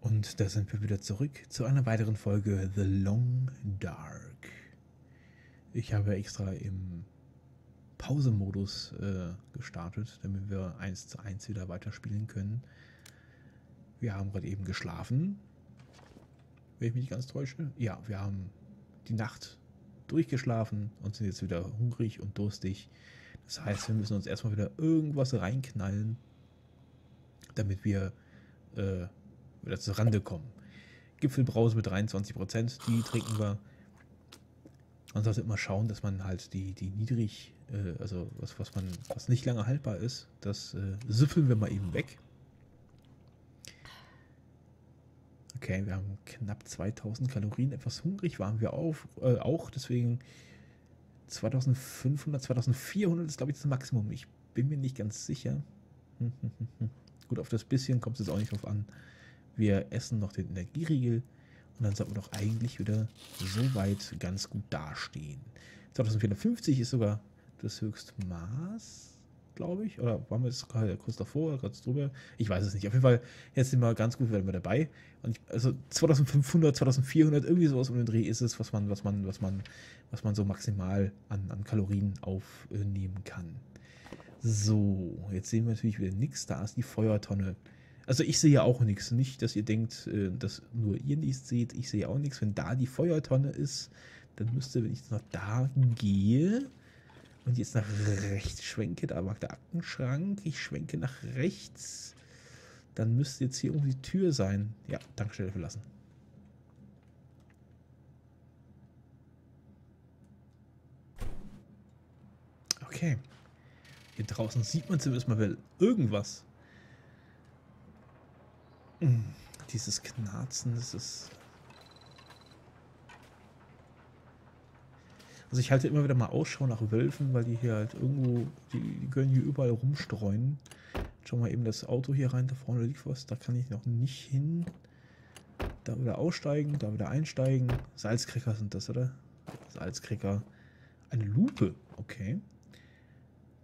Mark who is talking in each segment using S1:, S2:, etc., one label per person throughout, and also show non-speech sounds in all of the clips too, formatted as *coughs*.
S1: Und da sind wir wieder zurück zu einer weiteren Folge The Long Dark. Ich habe extra im Pausemodus äh, gestartet, damit wir eins zu eins wieder weiterspielen können. Wir haben gerade eben geschlafen. Wenn ich mich nicht ganz täusche. Ja, wir haben die Nacht durchgeschlafen und sind jetzt wieder hungrig und durstig. Das heißt, wir müssen uns erstmal wieder irgendwas reinknallen, damit wir äh, wieder zur Rande kommen. Gipfelbrause mit 23%, die trinken wir. Man sollte immer schauen, dass man halt die, die niedrig, äh, also was, was man, was nicht lange haltbar ist, das äh, süffeln wir mal eben weg. Okay, wir haben knapp 2000 Kalorien. Etwas hungrig waren wir auf, äh, auch, deswegen 2500, 2400 ist glaube ich das Maximum. Ich bin mir nicht ganz sicher. *laughs* Gut, auf das bisschen kommt es jetzt auch nicht drauf an. Wir essen noch den Energieriegel und dann sollten wir doch eigentlich wieder so weit ganz gut dastehen. 2450 ist sogar das höchste Maß, glaube ich. Oder waren wir jetzt gerade kurz davor oder kurz drüber? Ich weiß es nicht. Auf jeden Fall, jetzt sind wir ganz gut wir dabei. Und ich, also 2500, 2400, irgendwie sowas um den Dreh ist es, was man, was man, was man, was man so maximal an, an Kalorien aufnehmen kann. So, jetzt sehen wir natürlich wieder nichts. Da ist die Feuertonne. Also ich sehe auch nichts. Nicht, dass ihr denkt, äh, dass nur ihr nichts seht. Ich sehe auch nichts. Wenn da die Feuertonne ist, dann müsste, wenn ich jetzt noch da gehe und jetzt nach rechts schwenke, da mag der Aktenschrank, ich schwenke nach rechts, dann müsste jetzt hier irgendwie die Tür sein. Ja, Tankstelle verlassen. Okay. Hier draußen sieht man zumindest mal irgendwas. Dieses Knarzen, das ist... Also ich halte immer wieder mal Ausschau nach Wölfen, weil die hier halt irgendwo, die, die können hier überall rumstreuen. Schau mal eben das Auto hier rein, da vorne liegt was, da kann ich noch nicht hin. Da wieder aussteigen, da wieder einsteigen. Salzkricker sind das, oder? Salzkricker. Eine Lupe, okay.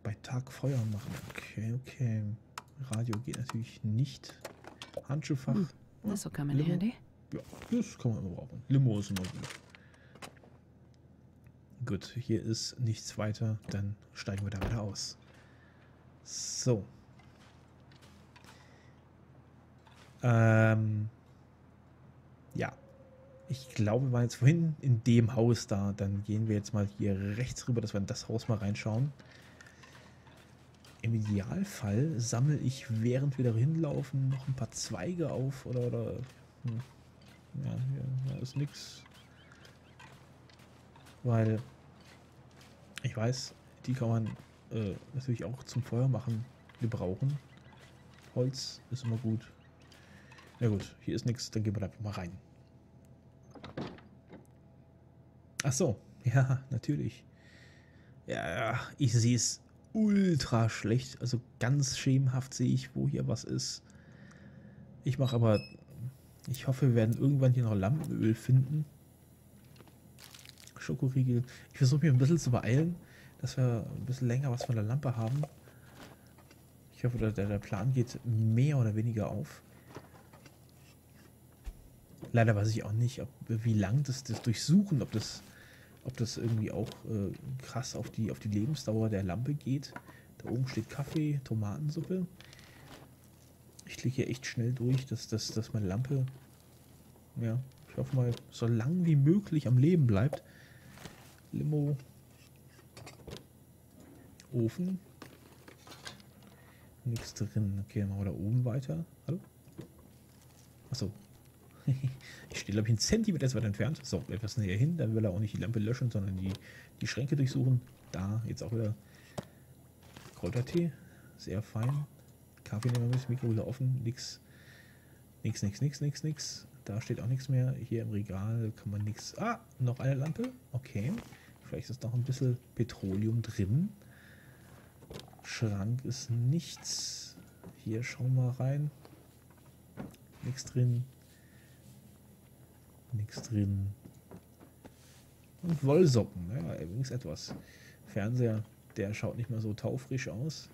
S1: Bei Tag Feuer machen, okay, okay. Radio geht natürlich nicht. Handschuhfach. Hm,
S2: das kann man handy.
S1: Ja, das kann man immer brauchen. Limo ist immer gut. Gut, hier ist nichts weiter. Dann steigen wir da wieder aus. So. Ähm. Ja. Ich glaube, wir waren jetzt vorhin in dem Haus da. Dann gehen wir jetzt mal hier rechts rüber, dass wir in das Haus mal reinschauen. Im Idealfall sammle ich, während wir da hinlaufen, noch ein paar Zweige auf oder, oder hm. ja, hier, ist nichts. Weil ich weiß, die kann man äh, natürlich auch zum Feuer machen gebrauchen. Holz ist immer gut. Na gut, hier ist nichts, dann gehen wir da einfach mal rein. Ach so, *laughs* ja, natürlich. Ja, ich sehe es ultra schlecht. Also ganz schemenhaft sehe ich, wo hier was ist. Ich mache aber... Ich hoffe, wir werden irgendwann hier noch Lampenöl finden. Schokoriegel. Ich versuche mich ein bisschen zu beeilen, dass wir ein bisschen länger was von der Lampe haben. Ich hoffe, der, der Plan geht mehr oder weniger auf. Leider weiß ich auch nicht, ob, wie lang das, das Durchsuchen, ob das ob das irgendwie auch äh, krass auf die, auf die Lebensdauer der Lampe geht. Da oben steht Kaffee, Tomatensuppe. Ich klicke hier echt schnell durch, dass, dass, dass meine Lampe, ja, ich hoffe mal, so lang wie möglich am Leben bleibt. Limo. Ofen. Nichts drin. Okay, dann machen wir da oben weiter. Hallo? Achso, *laughs* ich stehe, glaube ich, einen Zentimeter weit entfernt. So, etwas näher hin. Dann will er auch nicht die Lampe löschen, sondern die, die Schränke durchsuchen. Da, jetzt auch wieder Kräutertee. Sehr fein. Kaffee nehmen wir mit. Mikro wieder offen. Nix. Nix, nix, nix, nix, nix. Da steht auch nichts mehr. Hier im Regal kann man nichts. Ah, noch eine Lampe. Okay. Vielleicht ist noch ein bisschen Petroleum drin. Schrank ist nichts. Hier schauen wir rein. Nichts drin. Nichts drin. Und Wollsocken. Ja, übrigens etwas. Fernseher, der schaut nicht mehr so taufrisch aus.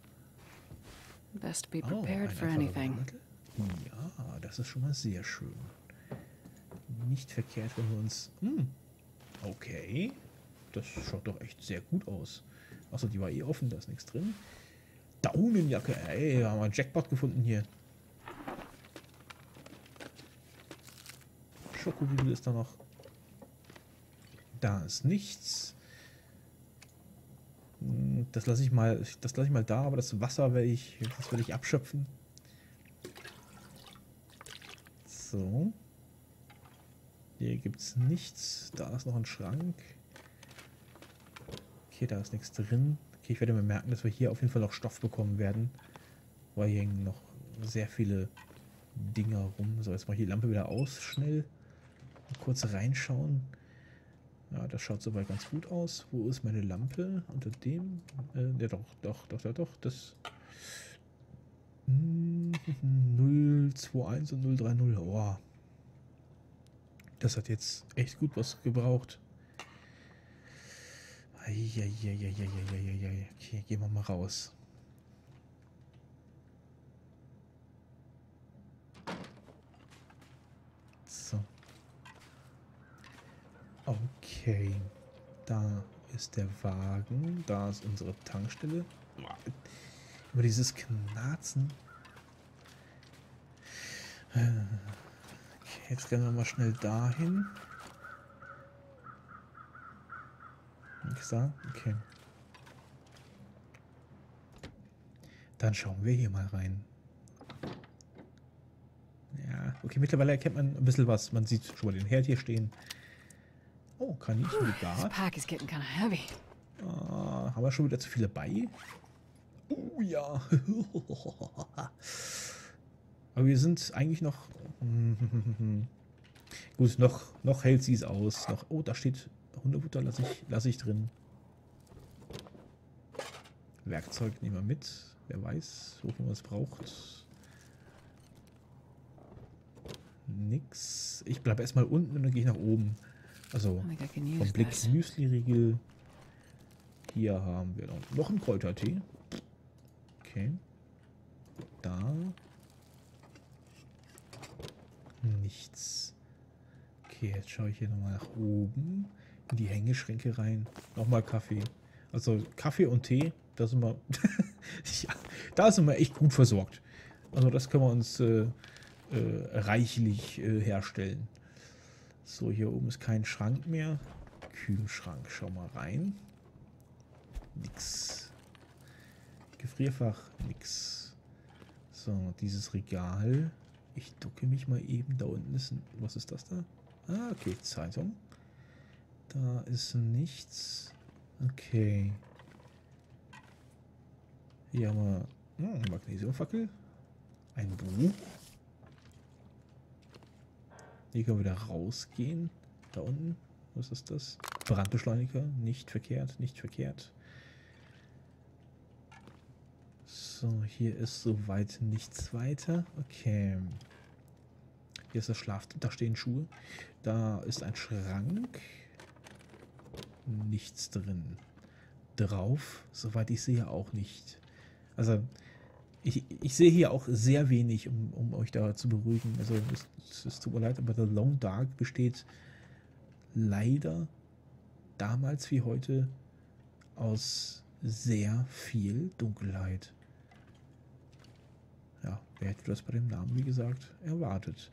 S2: Best be oh, prepared oh, for anything.
S1: Ja, das ist schon mal sehr schön. Nicht verkehrt, wenn wir uns... Hm, okay. Das schaut doch echt sehr gut aus. Achso, die war eh offen, da ist nichts drin. Daunenjacke, ey, haben wir einen Jackpot gefunden hier. Schokoriegel ist da noch. Da ist nichts. Hm, das lasse ich mal, das lasse ich mal da, aber das Wasser werde ich, das werde ich abschöpfen. So. Hier gibt es nichts. Da ist noch ein Schrank. Okay, da ist nichts drin. Okay, ich werde mir merken, dass wir hier auf jeden Fall noch Stoff bekommen werden. Weil hier hängen noch sehr viele Dinger rum. So, jetzt mal die Lampe wieder aus, schnell. Kurz reinschauen. Ja, das schaut soweit ganz gut aus. Wo ist meine Lampe? Unter dem? Äh, ja, doch, doch, doch, doch, doch. Das. *laughs* 021 und 030. Oh. Das hat jetzt echt gut was gebraucht. Eieieiei. Okay, gehen wir mal raus. So. Okay. Da ist der Wagen. Da ist unsere Tankstelle. Über dieses Knarzen. Okay, jetzt gehen wir mal schnell dahin. Nichts da? Okay. Dann schauen wir hier mal rein. Ja, okay, mittlerweile erkennt man ein bisschen was. Man sieht schon mal den Herd hier stehen. Oh, Kaninchen
S2: This pack is getting kind of heavy.
S1: Ah, haben wir schon wieder zu viele bei? Oh ja. *laughs* Aber wir sind eigentlich noch... *laughs* Gut, noch, noch hält sie es aus. Noch, oh, da steht Hundefutter, lasse ich, lass ich drin. Werkzeug nehmen wir mit. Wer weiß, wofür man es braucht. Nix. Ich bleibe erstmal unten und dann gehe ich nach oben. Also vom Blick Müsli-Riegel. Hier haben wir noch, noch einen Kräutertee. Okay. Da. Nichts. Okay, jetzt schaue ich hier nochmal nach oben. In die Hängeschränke rein. Nochmal Kaffee. Also Kaffee und Tee, da sind wir, *laughs* ja, da sind wir echt gut versorgt. Also das können wir uns äh, äh, reichlich äh, herstellen. So, hier oben ist kein Schrank mehr. Kühlschrank, schau mal rein. Nix. Gefrierfach, nix. So, dieses Regal. Ich ducke mich mal eben. Da unten ist ein... Was ist das da? Ah, okay, Zeitung. Da ist nichts. Okay. Hier haben wir hm, Magnesiumfackel. Ein Buch. Hier können wir wieder rausgehen. Da unten. Was ist das? Brandbeschleuniger. Nicht verkehrt, nicht verkehrt. So, hier ist soweit nichts weiter. Okay. Hier ist das Schlaf... Da stehen Schuhe. Da ist ein Schrank. Nichts drin. Drauf, soweit ich sehe, auch nicht. Also, ich, ich sehe hier auch sehr wenig, um, um euch da zu beruhigen. Also, es, es tut mir leid, aber The Long Dark besteht leider damals wie heute aus sehr viel Dunkelheit. Ja, wer hätte das bei dem Namen, wie gesagt, erwartet?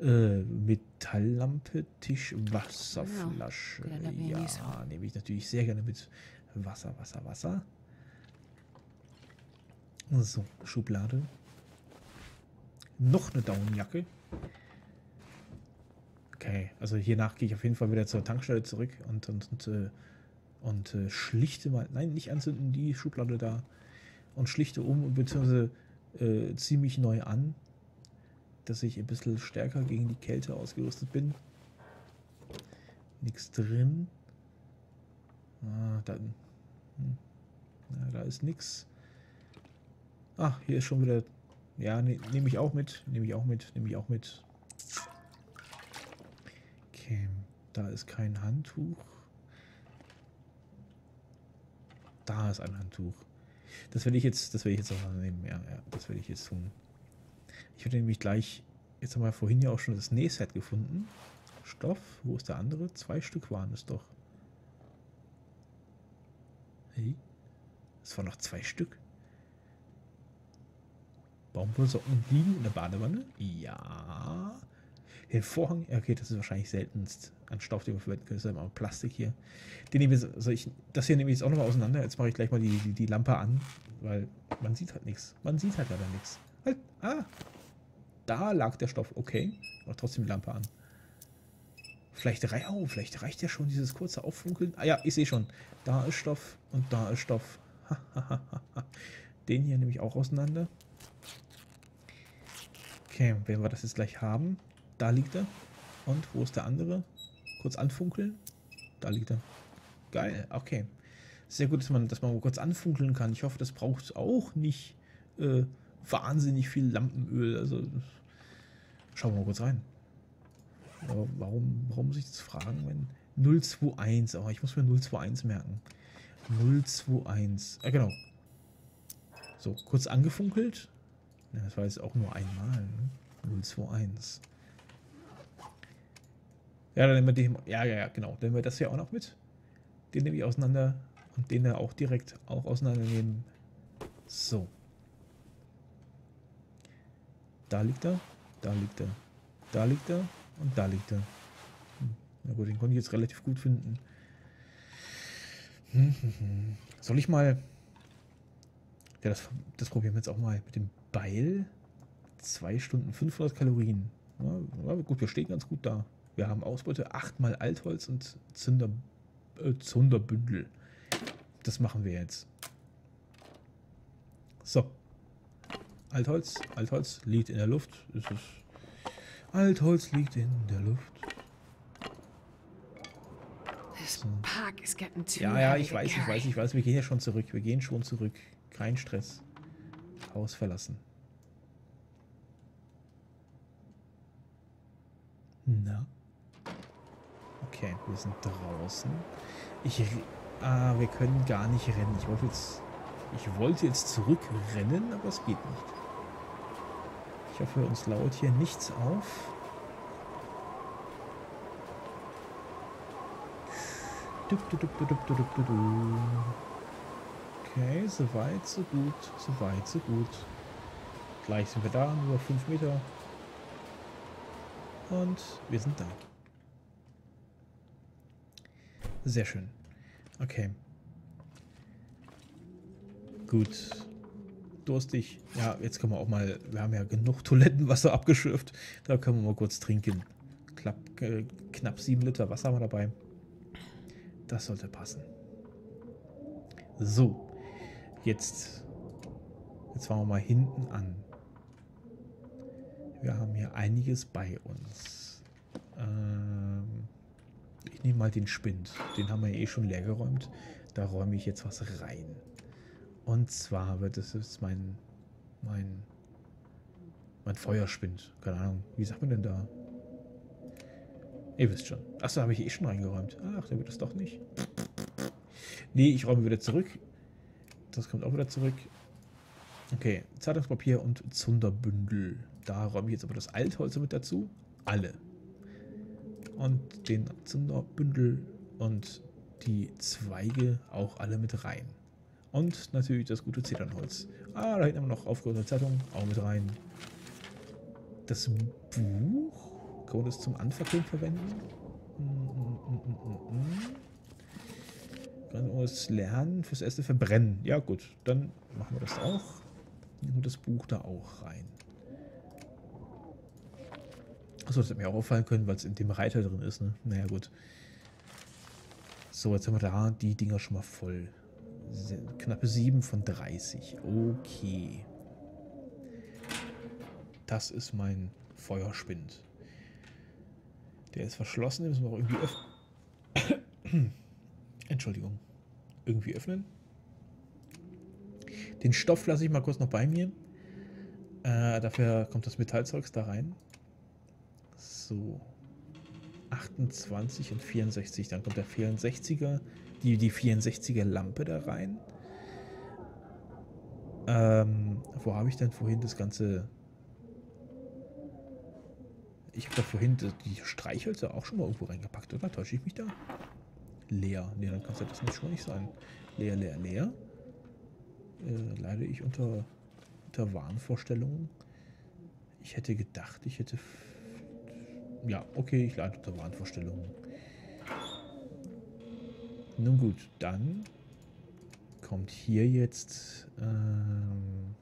S1: Äh, Metalllampe, Tisch, Wasserflasche. Ja, nehme ich natürlich sehr gerne mit. Wasser, Wasser, Wasser. So, Schublade. Noch eine Daunenjacke. Okay, also hiernach gehe ich auf jeden Fall wieder zur Tankstelle zurück und, und, und, äh, und äh, schlichte mal, nein, nicht anzünden, die Schublade da und schlichte um, beziehungsweise äh, ziemlich neu an, dass ich ein bisschen stärker gegen die Kälte ausgerüstet bin. Nichts drin. Ah, da, hm. ja, da ist nichts. Ach, hier ist schon wieder... Ja, ne, nehme ich auch mit. Nehme ich auch mit. Nehme ich auch mit. Okay, da ist kein Handtuch. Da ist ein Handtuch. Das werde ich jetzt, das werde ich jetzt auch nehmen. Ja, ja, das werde ich jetzt tun. Ich hatte nämlich gleich, jetzt haben wir vorhin ja auch schon das Nähset gefunden. Stoff, wo ist der andere? Zwei Stück waren es doch. Hey, es waren noch zwei Stück. Baumwollsocken liegen in der Badewanne? Ja. Den Vorhang, okay, das ist wahrscheinlich seltenst an Stoff, den wir verwenden können. Das ist aber Plastik hier. Den nehme ich, also ich, das hier nehme ich jetzt auch nochmal auseinander. Jetzt mache ich gleich mal die, die, die Lampe an, weil man sieht halt nichts. Man sieht halt leider nichts. Halt, ah, da lag der Stoff. Okay, aber trotzdem die Lampe an. Vielleicht, rei oh, vielleicht reicht ja schon dieses kurze Auffunkeln. Ah ja, ich sehe schon. Da ist Stoff und da ist Stoff. Den hier nehme ich auch auseinander. Okay, wenn wir das jetzt gleich haben, da liegt er. Und wo ist der andere? Kurz anfunkeln. Da liegt er. Geil, okay. Sehr gut, dass man, dass man kurz anfunkeln kann. Ich hoffe, das braucht auch nicht äh, wahnsinnig viel Lampenöl. Also schauen wir mal kurz rein. Aber warum, warum muss ich das fragen, wenn 021, aber ich muss mir 021 merken. 021, ah genau. So, kurz angefunkelt. Ja, das war jetzt auch nur einmal. Ne? 021. Ja, dann nehmen wir den. Ja, ja, ja, genau. Dann nehmen wir das hier auch noch mit. Den nehme ich auseinander und den da auch direkt auch auseinandernehmen. So. Da liegt er, da liegt er, da liegt er und da liegt er. Hm. Na gut, den konnte ich jetzt relativ gut finden. Hm, hm, Soll ich mal. Ja, das, das probieren wir jetzt auch mal mit dem Beil. 2 Stunden 500 Kalorien. Ja, gut, wir stehen ganz gut da. Wir haben Ausbeute 8 mal Altholz und Zunder, äh, Zunderbündel. Das machen wir jetzt. So. Altholz, Altholz liegt in der Luft. Es ist Altholz liegt in der Luft. So. Ja, ja, ich weiß, ich weiß, ich weiß. Wir gehen ja schon zurück. Wir gehen schon zurück. Kein Stress. Haus verlassen. Na? Okay, wir sind draußen. Ich, ah, wir können gar nicht rennen. Ich wollte jetzt, ich wollte jetzt zurückrennen, aber es geht nicht. Ich hoffe, uns lauert hier nichts auf. Okay, so weit, so gut, so weit, so gut. Gleich sind wir da, nur 5 Meter. Und wir sind da. Sehr schön. Okay. Gut. Durstig. Ja, jetzt können wir auch mal, wir haben ja genug Toilettenwasser abgeschürft. Da können wir mal kurz trinken. Klapp, äh, knapp sieben Liter Wasser haben wir dabei. Das sollte passen. So. Jetzt, jetzt fangen wir mal hinten an. Wir haben hier einiges bei uns. Ähm, ich nehme mal den Spind. Den haben wir eh schon leer geräumt. Da räume ich jetzt was rein. Und zwar wird es jetzt mein, mein, mein Feuerspind. Keine Ahnung. Wie sagt man denn da? Ihr wisst schon. Achso, habe ich eh schon reingeräumt. Ach, der wird es doch nicht. Nee, ich räume wieder zurück. Das kommt auch wieder zurück. Okay, Zeitungspapier und Zunderbündel. Da räume ich jetzt aber das Altholz mit dazu. Alle und den Zunderbündel und die Zweige auch alle mit rein. Und natürlich das gute Zedernholz. Ah, da hinten haben wir noch aufgehörte Zeitung, auch mit rein. Das Buch, kann man das zum Anfackeln verwenden? Kann man das lernen, fürs erste verbrennen. Ja gut, dann machen wir das auch. Nehmen wir das Buch da auch rein. Achso, das hätte mir auch auffallen können, weil es in dem Reiter drin ist. Ne? Naja, gut. So, jetzt haben wir da die Dinger schon mal voll. Knappe 7 von 30. Okay. Das ist mein Feuerspind. Der ist verschlossen, den müssen wir auch irgendwie öffnen. *coughs* Entschuldigung. Irgendwie öffnen. Den Stoff lasse ich mal kurz noch bei mir. Äh, dafür kommt das Metallzeugs da rein. So. 28 und 64. Dann kommt der 64er, die, die 64er Lampe da rein. Ähm, wo habe ich denn vorhin das ganze ich habe da vorhin die Streichhölzer auch schon mal irgendwo reingepackt, oder? Täusche ich mich da? Leer. Ne, dann kann es das nicht schon nicht sein. Leer, leer, leer. Äh, leide ich unter, unter Wahnvorstellungen. Ich hätte gedacht, ich hätte... Ja, okay, ich leide unter Wahnvorstellungen. Nun gut, dann kommt hier jetzt... Ähm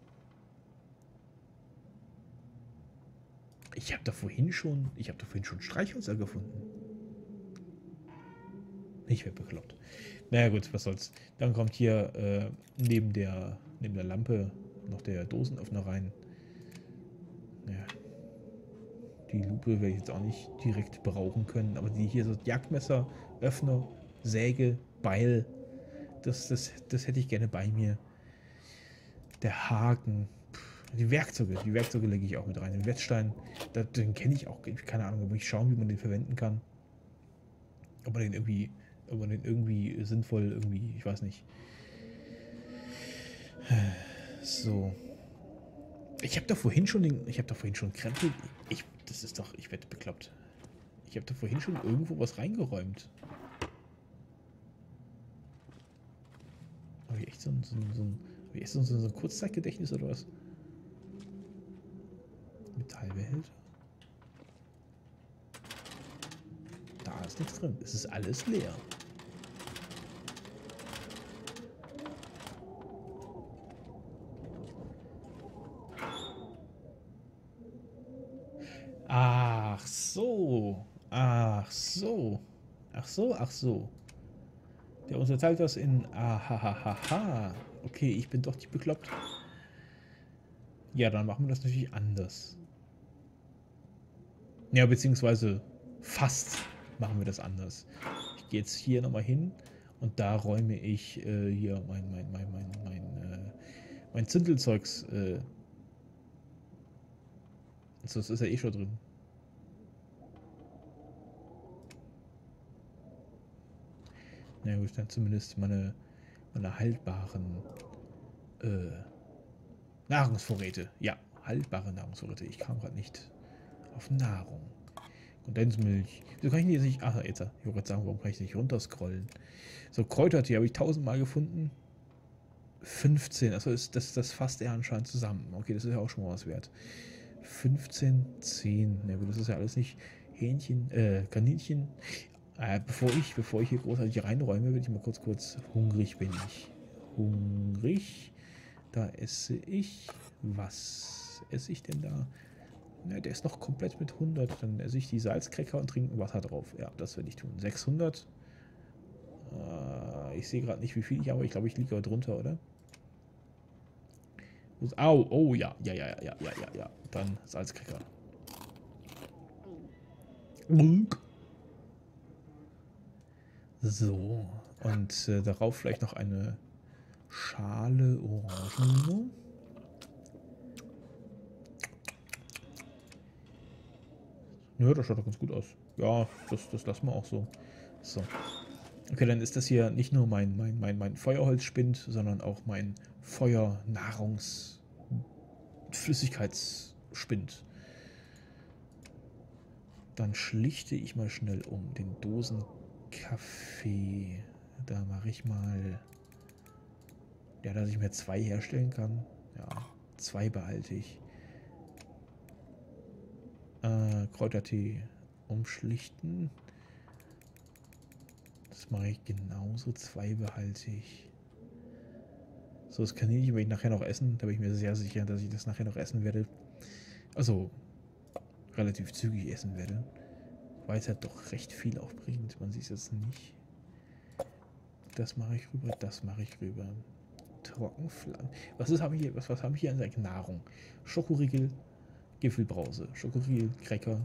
S1: ich habe da vorhin schon... Ich habe da vorhin schon Streichhölzer gefunden. Ich werde bekloppt. Naja gut, was soll's. Dann kommt hier äh, neben, der, neben der Lampe noch der Dosenöffner rein. Ja. Die Lupe werde ich jetzt auch nicht direkt brauchen können, aber die hier so Jagdmesser, Öffner, Säge, Beil, das, das, das hätte ich gerne bei mir. Der Haken, die Werkzeuge, die Werkzeuge lege ich auch mit rein. Den Wettstein, den kenne ich auch, keine Ahnung, aber ich schauen, wie man den verwenden kann. Ob man den irgendwie ob man den irgendwie sinnvoll irgendwie, ich weiß nicht. So. Ich habe da vorhin schon den, ich habe da vorhin schon Krempel, ich, das ist doch, ich werde bekloppt. Ich habe da vorhin schon irgendwo was reingeräumt. Habe ich echt so ein, so ein, so ein, wie ist ein, so ein Kurzzeitgedächtnis oder was? Metallbehälter? Da ist nichts drin. Es ist alles leer. Ach so. Ach so. Ach so, ach so. Der unterteilt das in Ahahaha. Okay, ich bin doch nicht bekloppt. Ja, dann machen wir das natürlich anders. Ja, beziehungsweise fast machen wir das anders. Ich gehe jetzt hier nochmal hin und da räume ich äh, hier mein, mein, mein, mein, mein, äh, mein Zintelzeugs. Äh, das ist ja eh schon drin. Na ja, gut, dann zumindest meine, meine haltbaren äh, Nahrungsvorräte. Ja, haltbare Nahrungsvorräte. Ich kam gerade nicht auf Nahrung. Kondensmilch. Wieso kann ich die nicht... Ach, jetzt, ich wollte sagen, warum kann ich nicht runterscrollen? So, Kräutertee habe ich tausendmal gefunden. 15, also ist das, das fasst er anscheinend zusammen. Okay, das ist ja auch schon mal was wert. 15, 10. Ja, das ist ja alles nicht Hähnchen, äh, Kaninchen. Äh, bevor ich, bevor ich hier großartig reinräume, will ich mal kurz, kurz hungrig bin ich. Hungrig. Da esse ich. Was esse ich denn da? Na, der ist noch komplett mit 100. Dann esse ich die Salzcracker und trinke Wasser drauf. Ja, das werde ich tun. 600. Äh, ich sehe gerade nicht, wie viel ich habe. Ich glaube, ich liege drunter, oder? Au, oh ja, ja, ja, ja, ja, ja, ja. Dann Salzcracker. So, und äh, darauf vielleicht noch eine Schale Orangen. Ja, das schaut doch ganz gut aus. Ja, das, das lassen wir auch so. So. Okay, dann ist das hier nicht nur mein, mein, mein, mein Feuerholzspind, sondern auch mein Feuer-Nahrungs-Flüssigkeitsspind. Dann schlichte ich mal schnell um den Dosenkaffee. Da mache ich mal... Ja, dass ich mir zwei herstellen kann. Ja, zwei behalte ich. Äh, Kräutertee umschlichten. Das mache ich genauso. Zwei behalte ich. So, das Kaninchen werde ich nachher noch essen. Da bin ich mir sehr sicher, dass ich das nachher noch essen werde. Also, relativ zügig essen werde. Weil es halt doch recht viel aufbringt. Man sieht es jetzt nicht. Das mache ich rüber, das mache ich rüber. Trockenfladen. Was ist, habe ich hier, was, was habe ich hier an Nahrung? Schokoriegel, Gipfelbrause, Schokoriegel, Cracker,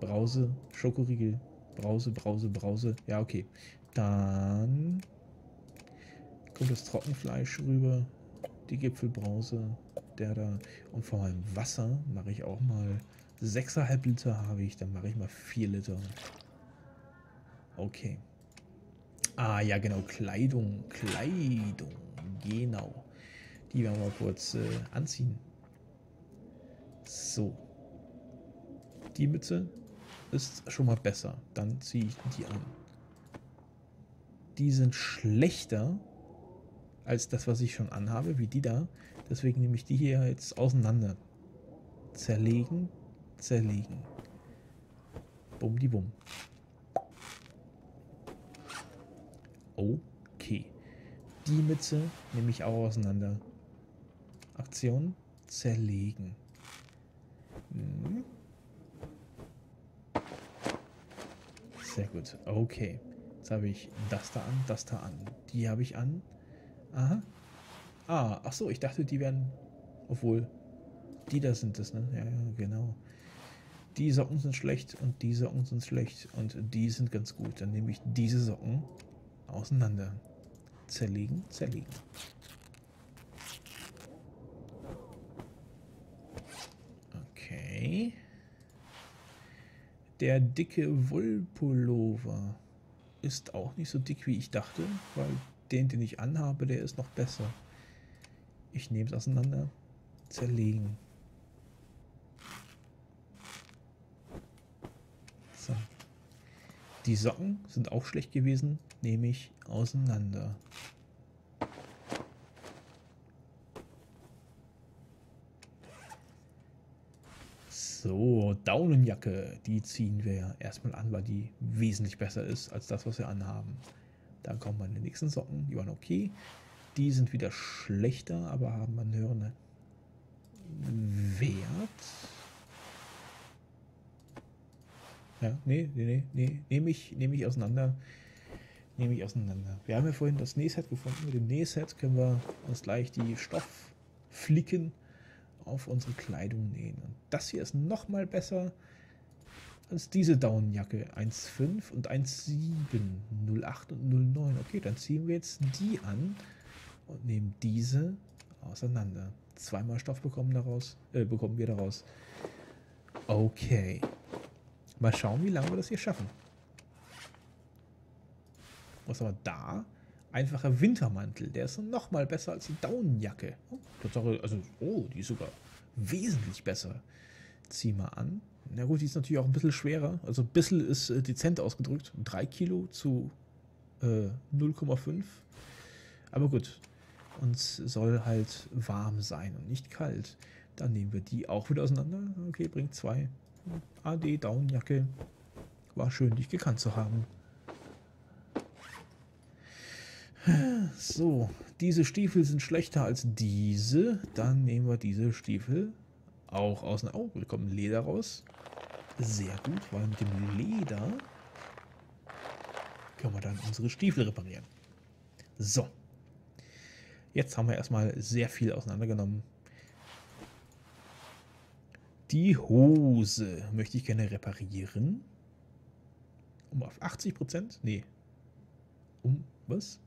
S1: Brause, Schokoriegel, Brause, Brause, Brause. Ja, okay. Dann kommt das Trockenfleisch rüber, die Gipfelbrause, der da. Und vor allem Wasser mache ich auch mal 6,5 Liter habe ich, dann mache ich mal 4 Liter. Okay. Ah, ja, genau, Kleidung, Kleidung, genau. Die werden wir kurz äh, anziehen. So. Die Mütze, ist schon mal besser. Dann ziehe ich die an. Die sind schlechter als das, was ich schon anhabe, wie die da. Deswegen nehme ich die hier jetzt auseinander. Zerlegen, zerlegen. Bum die Bum. Okay. Die Mütze nehme ich auch auseinander. Aktion zerlegen. Hm. Sehr gut. Okay. Jetzt habe ich das da an, das da an. Die habe ich an. Aha. Ah, ach so, ich dachte, die wären. Obwohl. Die da sind es, ne? Ja, ja, genau. Die Socken sind schlecht und die Socken sind schlecht und die sind ganz gut. Dann nehme ich diese Socken auseinander. Zerlegen, zerlegen. Okay. Der dicke Wollpullover ist auch nicht so dick, wie ich dachte, weil den, den ich anhabe, der ist noch besser. Ich nehme es auseinander. Zerlegen. So. Die Socken sind auch schlecht gewesen, nehme ich auseinander. So, Daunenjacke, die ziehen wir erstmal an, weil die wesentlich besser ist als das, was wir anhaben. Dann kommen meine nächsten Socken, die waren okay. Die sind wieder schlechter, aber haben einen höheren Wert. Ja, nee, nee, nee, nee, nehme ich, nehm ich auseinander. Nehme ich auseinander. Wir haben ja vorhin das Nähset gefunden. Mit dem Nähset können wir uns gleich die Stoffflicken auf unsere Kleidung nähen. Und das hier ist noch mal besser als diese Daunenjacke. 1,5 und 1,7. 0,8 und 0,9. Okay, dann ziehen wir jetzt die an und nehmen diese auseinander. Zweimal Stoff bekommen, daraus, äh, bekommen wir daraus. Okay. Mal schauen, wie lange wir das hier schaffen. Was haben wir da? Einfacher Wintermantel. Der ist noch mal besser als die Daunenjacke. Oh, Tatsache, also, oh, die ist sogar wesentlich besser. Zieh mal an. Na gut, die ist natürlich auch ein bisschen schwerer. Also ein bisschen ist äh, dezent ausgedrückt. 3 Kilo zu äh, 0,5. Aber gut, uns soll halt warm sein und nicht kalt. Dann nehmen wir die auch wieder auseinander. Okay, bringt zwei. AD Daunenjacke. War schön, dich gekannt zu haben. So, diese Stiefel sind schlechter als diese. Dann nehmen wir diese Stiefel auch aus. Oh, wir bekommen Leder raus. Sehr gut, weil mit dem Leder können wir dann unsere Stiefel reparieren. So. Jetzt haben wir erstmal sehr viel auseinandergenommen. Die Hose möchte ich gerne reparieren. Um auf 80 Prozent? Nee. Um was?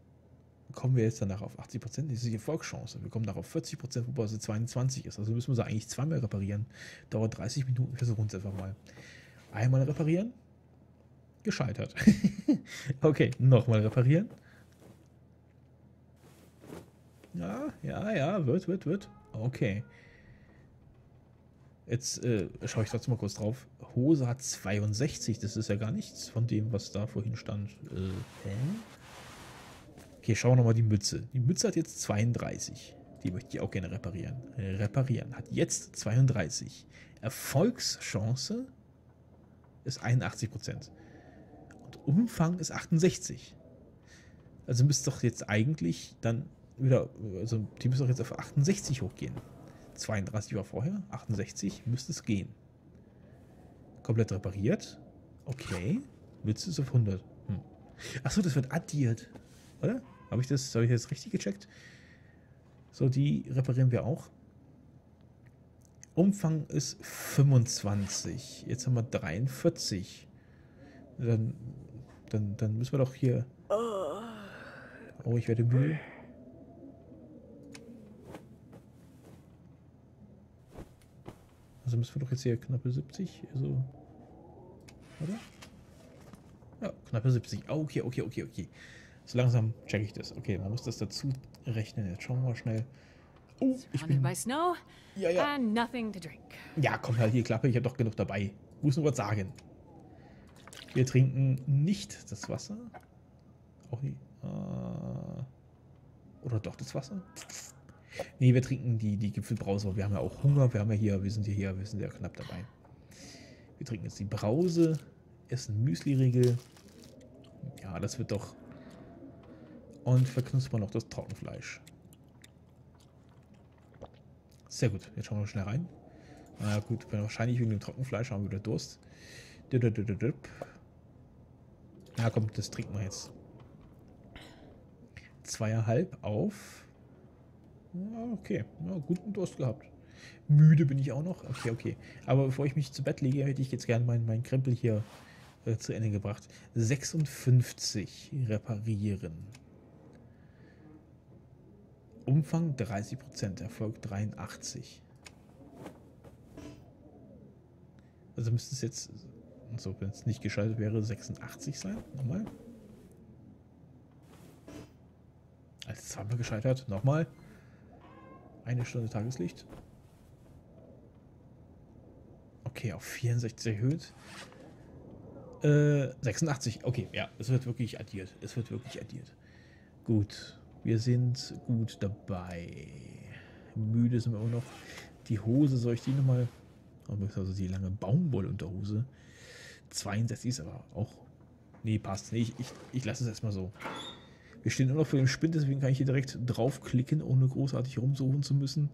S1: Kommen wir jetzt danach auf 80 Prozent? Das ist die Erfolgschance. Wir kommen darauf 40 Prozent, wobei sie 22 ist. Also müssen wir sie eigentlich zweimal reparieren. Dauert 30 Minuten. Versuchen es einfach mal. Einmal reparieren. Gescheitert. *laughs* okay, nochmal reparieren. Ja, ja, ja, wird, wird, wird. Okay. Jetzt äh, schaue ich trotzdem mal kurz drauf. Hose hat 62. Das ist ja gar nichts von dem, was da vorhin stand. Äh, hä? Okay, schauen wir nochmal die Mütze. Die Mütze hat jetzt 32. Die möchte ich auch gerne reparieren. Reparieren. Hat jetzt 32. Erfolgschance ist 81%. Und Umfang ist 68. Also müsste doch jetzt eigentlich dann wieder, also die müssen doch jetzt auf 68 hochgehen. 32 war vorher, 68 müsste es gehen. Komplett repariert. Okay. Mütze ist auf 100. Hm. Achso, das wird addiert. Oder? Habe ich das, habe ich das richtig gecheckt? So, die reparieren wir auch. Umfang ist 25. Jetzt haben wir 43. Dann, dann, dann müssen wir doch hier. Oh, ich werde müde. Also müssen wir doch jetzt hier knappe 70, also. Oder? Ja, knappe 70. Oh, okay, okay, okay, okay. So langsam checke ich das. Okay, man muss das dazu rechnen. Jetzt schauen wir mal schnell. Oh, ich bin... Ja, ja.
S2: and nothing to drink.
S1: Ja, komm halt hier, Klappe. Ich habe doch genug dabei. Muss nur was sagen. Wir trinken nicht das Wasser. Auch nicht. Äh, oder doch das Wasser? Nee, wir trinken die, die Gipfelbrause. Wir haben ja auch Hunger. Wir haben ja hier, wir sind ja hier, wir sind ja knapp dabei. Wir trinken jetzt die Brause, essen Müsli-Riegel. Ja, das wird doch. Und verknuspern noch das Trockenfleisch. Sehr gut. Jetzt schauen wir schnell rein. Na gut, wahrscheinlich wegen dem Trockenfleisch haben wir wieder Durst. Na komm, das trinken wir jetzt. Zweieinhalb auf. Okay, ja, guten Durst gehabt. Müde bin ich auch noch. Okay, okay. Aber bevor ich mich zu Bett lege, hätte ich jetzt gerne meinen mein Krempel hier äh, zu Ende gebracht. 56 reparieren. Umfang 30%, Erfolg 83. Also müsste es jetzt, so wenn es nicht geschaltet wäre, 86 sein. Nochmal. Als zweimal gescheitert. Nochmal. Eine Stunde Tageslicht. Okay, auf 64 erhöht. Äh, 86. Okay, ja, es wird wirklich addiert. Es wird wirklich addiert. Gut. Wir sind gut dabei. Müde sind wir immer noch. Die Hose, soll ich die nochmal also die lange Baumwollunterhose. 62 ist aber auch. Nee, passt. Nee, ich, ich, ich lasse es erstmal so. Wir stehen immer noch vor dem Spind, deswegen kann ich hier direkt draufklicken, ohne großartig rumsuchen zu müssen.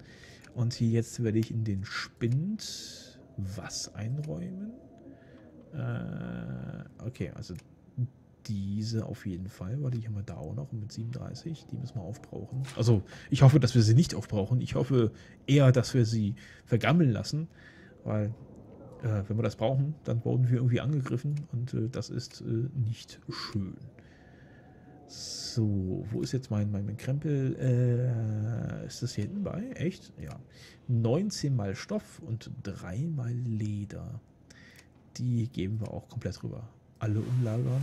S1: Und hier jetzt werde ich in den Spind was einräumen. Äh, okay, also diese auf jeden Fall, weil die haben wir da auch noch mit 37. Die müssen wir aufbrauchen. Also ich hoffe, dass wir sie nicht aufbrauchen. Ich hoffe eher, dass wir sie vergammeln lassen. Weil, äh, wenn wir das brauchen, dann wurden wir irgendwie angegriffen und äh, das ist äh, nicht schön. So, wo ist jetzt mein, mein, Krempel? Äh, ist das hier hinten bei? Echt? Ja. 19 mal Stoff und 3 mal Leder. Die geben wir auch komplett rüber. Alle umlagern.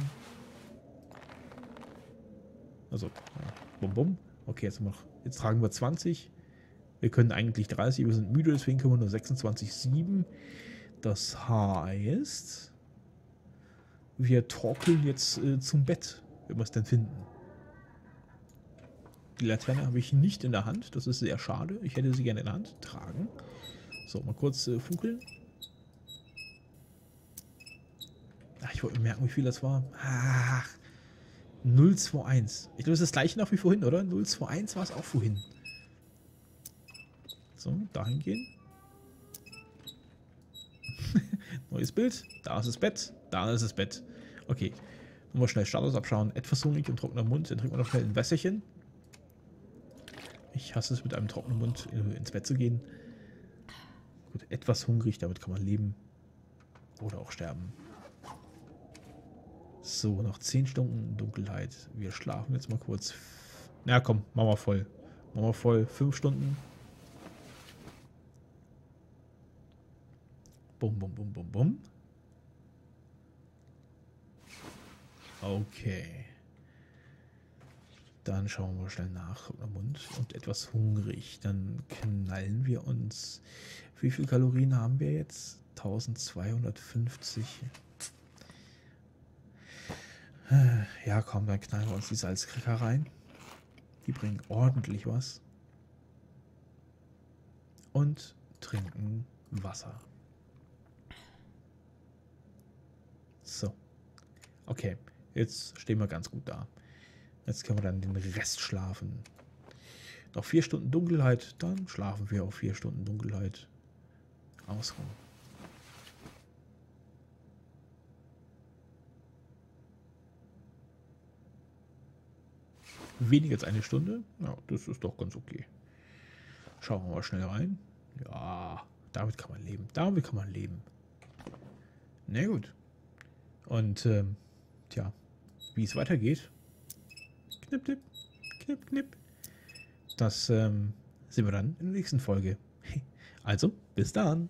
S1: Also, ja. bum bum. Okay, jetzt, noch, jetzt tragen wir 20. Wir können eigentlich 30, wir sind müde, deswegen können wir nur 26,7. Das heißt, wir torkeln jetzt äh, zum Bett, wenn wir es denn finden. Die Laterne habe ich nicht in der Hand, das ist sehr schade. Ich hätte sie gerne in der Hand tragen. So, mal kurz äh, funkeln. Ach, ich wollte merken, wie viel das war. Ach, 021. Ich glaube, es ist das gleiche noch wie vorhin, oder? 021 war es auch vorhin. So, dahin gehen. *laughs* Neues Bild. Da ist das Bett. Da ist das Bett. Okay. Nochmal schnell Status abschauen. Etwas hungrig und trockener Mund. Dann trinken wir noch schnell ein Wässerchen. Ich hasse es, mit einem trockenen Mund ins Bett zu gehen. Gut, etwas hungrig, damit kann man leben. Oder auch sterben. So, noch 10 Stunden Dunkelheit. Wir schlafen jetzt mal kurz. Na komm, machen wir voll. Machen wir voll. 5 Stunden. Bum, bum, bum, bum, bum. Okay. Dann schauen wir schnell nach. Mund und etwas hungrig. Dann knallen wir uns. Wie viel Kalorien haben wir jetzt? 1250. Ja, komm, dann knallen wir uns die Salzkricker rein. Die bringen ordentlich was. Und trinken Wasser. So. Okay, jetzt stehen wir ganz gut da. Jetzt können wir dann den Rest schlafen. Noch vier Stunden Dunkelheit, dann schlafen wir auf vier Stunden Dunkelheit. Ausruhen. Weniger als eine Stunde? Ja, das ist doch ganz okay. Schauen wir mal schnell rein. Ja, damit kann man leben. Damit kann man leben. Na gut. Und ähm, tja, wie es weitergeht, knipp, knipp, knipp, knipp, das ähm, sehen wir dann in der nächsten Folge. *laughs* Also, bis dann.